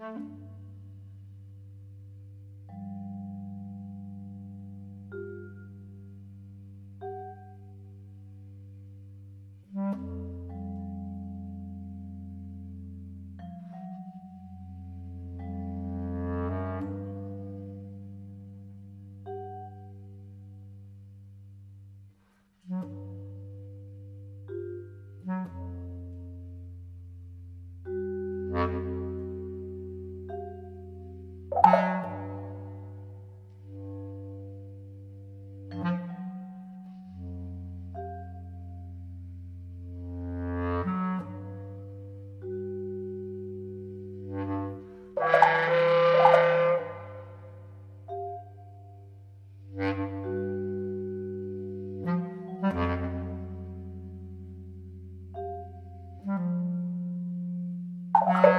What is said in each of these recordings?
Mm-hmm. Bye.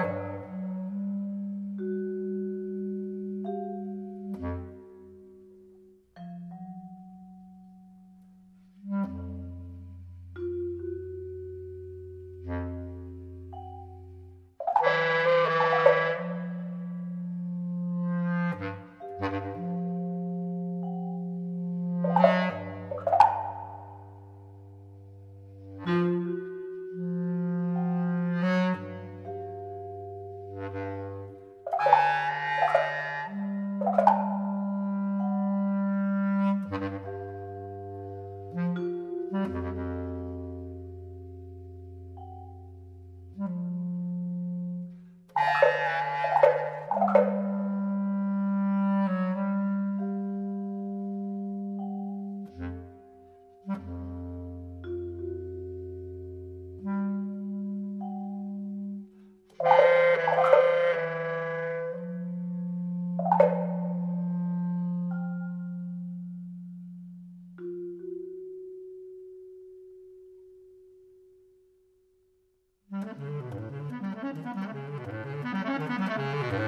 Thank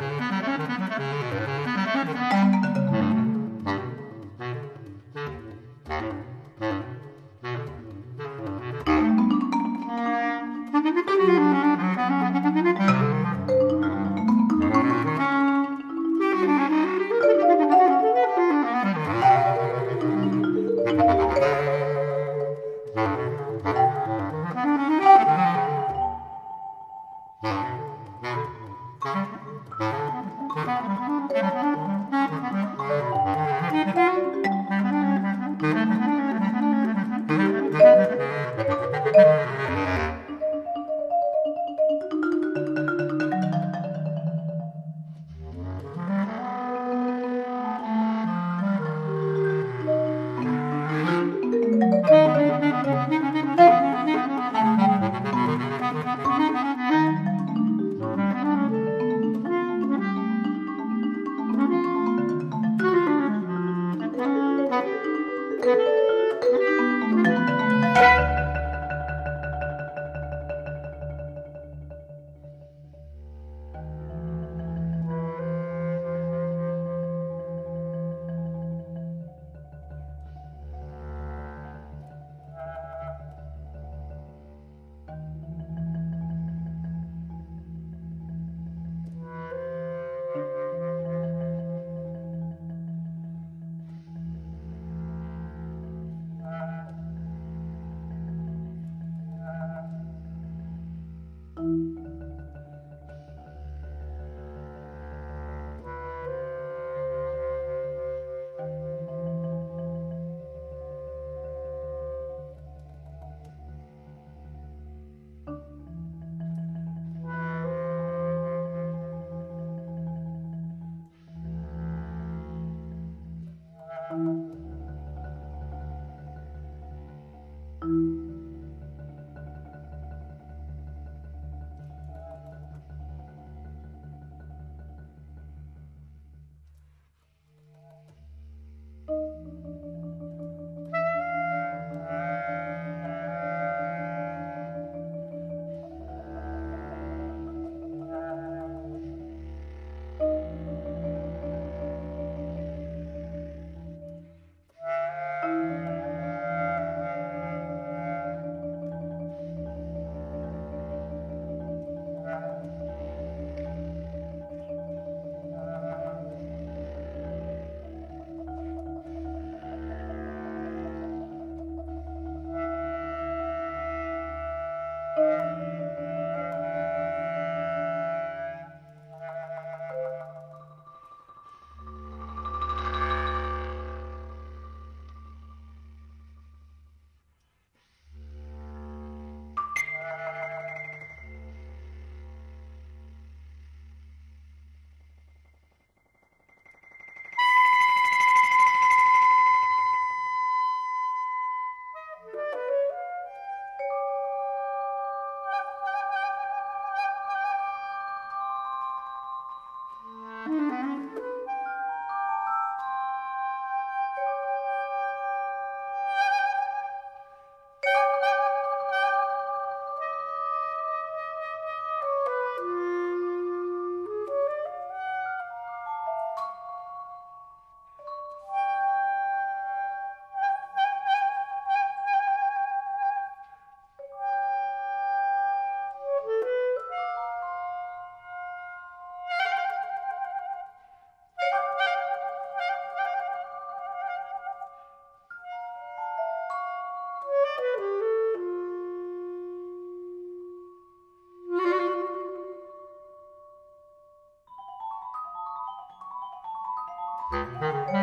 you. Thank you. Mm-hmm. Música